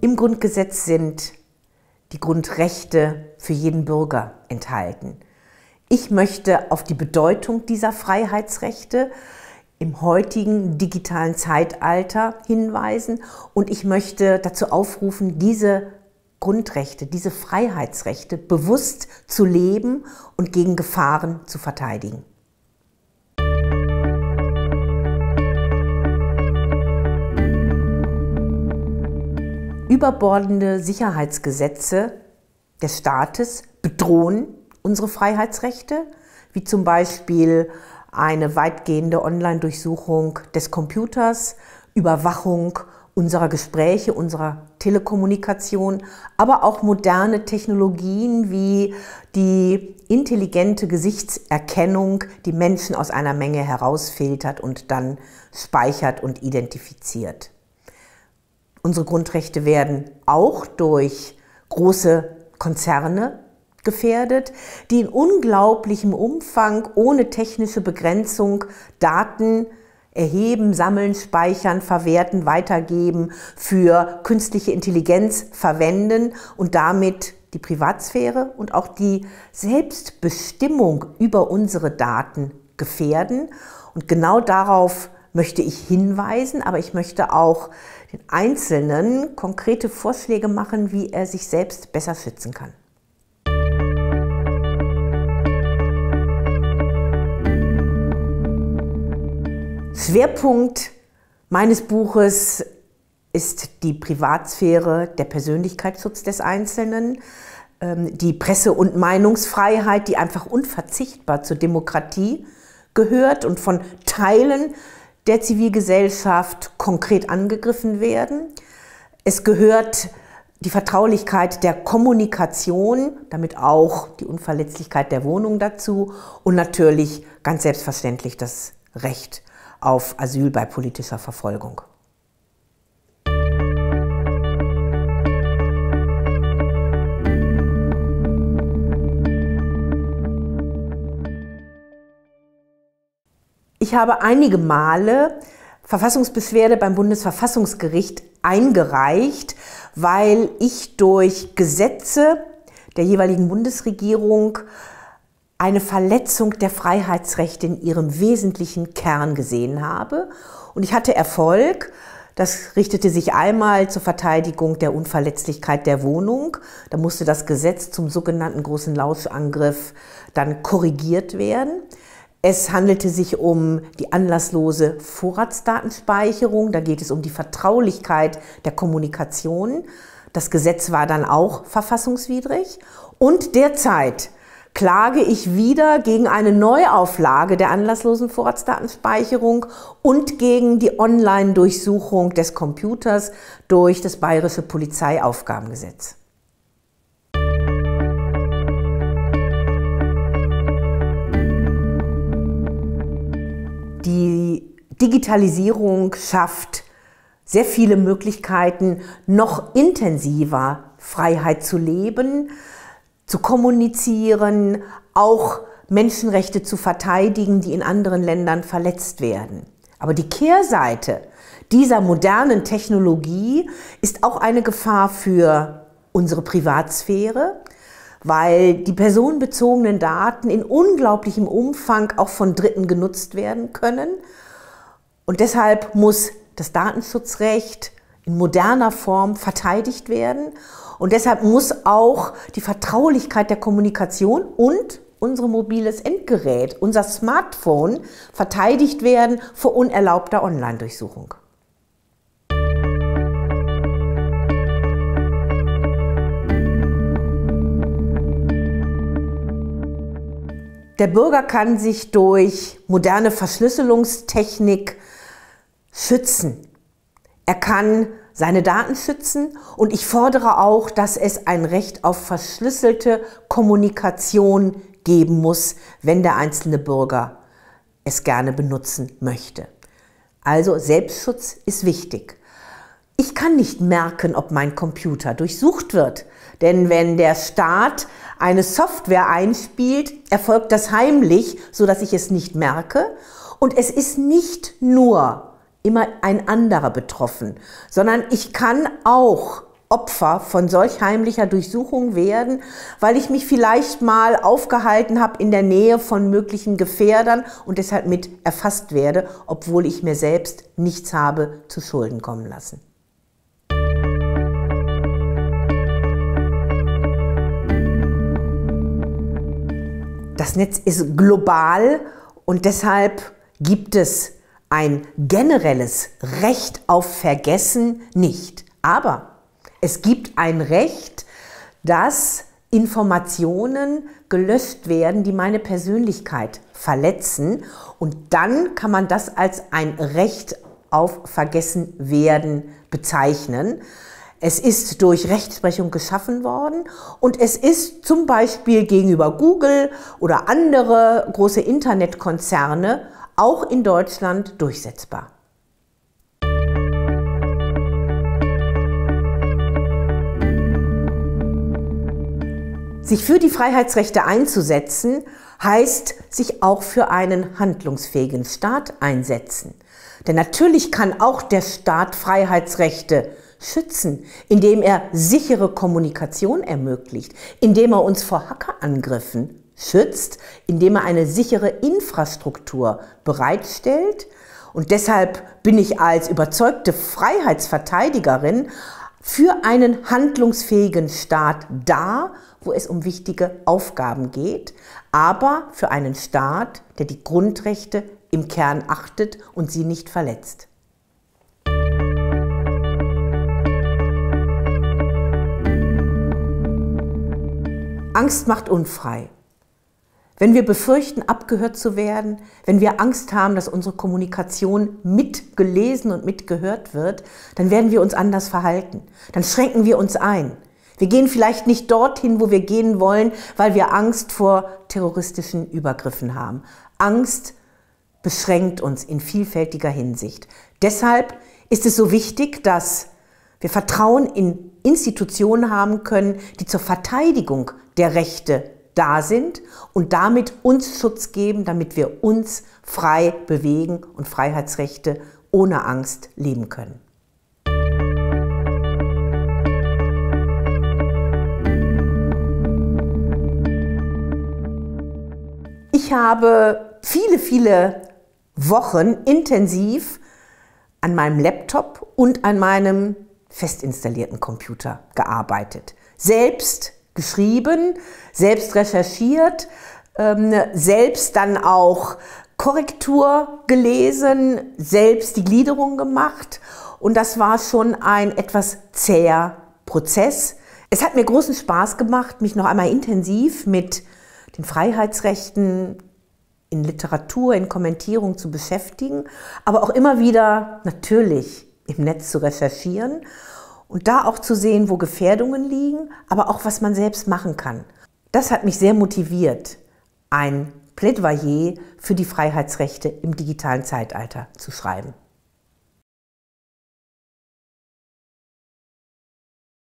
Im Grundgesetz sind die Grundrechte für jeden Bürger enthalten. Ich möchte auf die Bedeutung dieser Freiheitsrechte im heutigen digitalen Zeitalter hinweisen und ich möchte dazu aufrufen, diese Grundrechte, diese Freiheitsrechte bewusst zu leben und gegen Gefahren zu verteidigen. Überbordende Sicherheitsgesetze des Staates bedrohen unsere Freiheitsrechte, wie zum Beispiel eine weitgehende Online-Durchsuchung des Computers, Überwachung unserer Gespräche, unserer Telekommunikation, aber auch moderne Technologien wie die intelligente Gesichtserkennung, die Menschen aus einer Menge herausfiltert und dann speichert und identifiziert. Unsere Grundrechte werden auch durch große Konzerne gefährdet, die in unglaublichem Umfang ohne technische Begrenzung Daten erheben, sammeln, speichern, verwerten, weitergeben, für künstliche Intelligenz verwenden und damit die Privatsphäre und auch die Selbstbestimmung über unsere Daten gefährden. Und genau darauf möchte ich hinweisen, aber ich möchte auch den Einzelnen konkrete Vorschläge machen, wie er sich selbst besser schützen kann. Schwerpunkt meines Buches ist die Privatsphäre, der Persönlichkeitsschutz des Einzelnen, ähm, die Presse- und Meinungsfreiheit, die einfach unverzichtbar zur Demokratie gehört und von Teilen der Zivilgesellschaft konkret angegriffen werden. Es gehört die Vertraulichkeit der Kommunikation, damit auch die Unverletzlichkeit der Wohnung dazu und natürlich ganz selbstverständlich das Recht auf Asyl bei politischer Verfolgung. Ich habe einige Male Verfassungsbeschwerde beim Bundesverfassungsgericht eingereicht, weil ich durch Gesetze der jeweiligen Bundesregierung eine Verletzung der Freiheitsrechte in ihrem wesentlichen Kern gesehen habe. Und ich hatte Erfolg. Das richtete sich einmal zur Verteidigung der Unverletzlichkeit der Wohnung. Da musste das Gesetz zum sogenannten großen Lauschangriff dann korrigiert werden. Es handelte sich um die anlasslose Vorratsdatenspeicherung. Da geht es um die Vertraulichkeit der Kommunikation. Das Gesetz war dann auch verfassungswidrig. Und derzeit klage ich wieder gegen eine Neuauflage der anlasslosen Vorratsdatenspeicherung und gegen die Online-Durchsuchung des Computers durch das Bayerische Polizeiaufgabengesetz. Die Digitalisierung schafft sehr viele Möglichkeiten, noch intensiver Freiheit zu leben, zu kommunizieren, auch Menschenrechte zu verteidigen, die in anderen Ländern verletzt werden. Aber die Kehrseite dieser modernen Technologie ist auch eine Gefahr für unsere Privatsphäre, weil die personenbezogenen Daten in unglaublichem Umfang auch von Dritten genutzt werden können. Und deshalb muss das Datenschutzrecht in moderner Form verteidigt werden. Und deshalb muss auch die Vertraulichkeit der Kommunikation und unser mobiles Endgerät, unser Smartphone verteidigt werden vor unerlaubter Online-Durchsuchung. Der Bürger kann sich durch moderne Verschlüsselungstechnik schützen. Er kann seine Daten schützen und ich fordere auch, dass es ein Recht auf verschlüsselte Kommunikation geben muss, wenn der einzelne Bürger es gerne benutzen möchte. Also Selbstschutz ist wichtig. Ich kann nicht merken, ob mein Computer durchsucht wird. Denn wenn der Staat eine Software einspielt, erfolgt das heimlich, so dass ich es nicht merke. Und es ist nicht nur immer ein anderer betroffen, sondern ich kann auch Opfer von solch heimlicher Durchsuchung werden, weil ich mich vielleicht mal aufgehalten habe in der Nähe von möglichen Gefährdern und deshalb mit erfasst werde, obwohl ich mir selbst nichts habe zu Schulden kommen lassen. Das Netz ist global und deshalb gibt es ein generelles Recht auf Vergessen nicht. Aber es gibt ein Recht, dass Informationen gelöscht werden, die meine Persönlichkeit verletzen. Und dann kann man das als ein Recht auf Vergessen werden bezeichnen. Es ist durch Rechtsprechung geschaffen worden und es ist zum Beispiel gegenüber Google oder andere große Internetkonzerne auch in Deutschland durchsetzbar. Sich für die Freiheitsrechte einzusetzen, heißt sich auch für einen handlungsfähigen Staat einsetzen. Denn natürlich kann auch der Staat Freiheitsrechte schützen, indem er sichere Kommunikation ermöglicht, indem er uns vor Hackerangriffen schützt, indem er eine sichere Infrastruktur bereitstellt. Und deshalb bin ich als überzeugte Freiheitsverteidigerin für einen handlungsfähigen Staat da, wo es um wichtige Aufgaben geht, aber für einen Staat, der die Grundrechte im Kern achtet und sie nicht verletzt. Angst macht unfrei. Wenn wir befürchten, abgehört zu werden, wenn wir Angst haben, dass unsere Kommunikation mitgelesen und mitgehört wird, dann werden wir uns anders verhalten. Dann schränken wir uns ein. Wir gehen vielleicht nicht dorthin, wo wir gehen wollen, weil wir Angst vor terroristischen Übergriffen haben. Angst beschränkt uns in vielfältiger Hinsicht. Deshalb ist es so wichtig, dass wir Vertrauen in Institutionen haben können, die zur Verteidigung der Rechte da sind und damit uns Schutz geben, damit wir uns frei bewegen und Freiheitsrechte ohne Angst leben können. Ich habe viele, viele Wochen intensiv an meinem Laptop und an meinem fest installierten Computer gearbeitet. Selbst geschrieben, selbst recherchiert, ähm, selbst dann auch Korrektur gelesen, selbst die Gliederung gemacht. Und das war schon ein etwas zäher Prozess. Es hat mir großen Spaß gemacht, mich noch einmal intensiv mit den Freiheitsrechten in Literatur, in Kommentierung zu beschäftigen, aber auch immer wieder natürlich im Netz zu recherchieren und da auch zu sehen, wo Gefährdungen liegen, aber auch was man selbst machen kann. Das hat mich sehr motiviert, ein Plädoyer für die Freiheitsrechte im digitalen Zeitalter zu schreiben.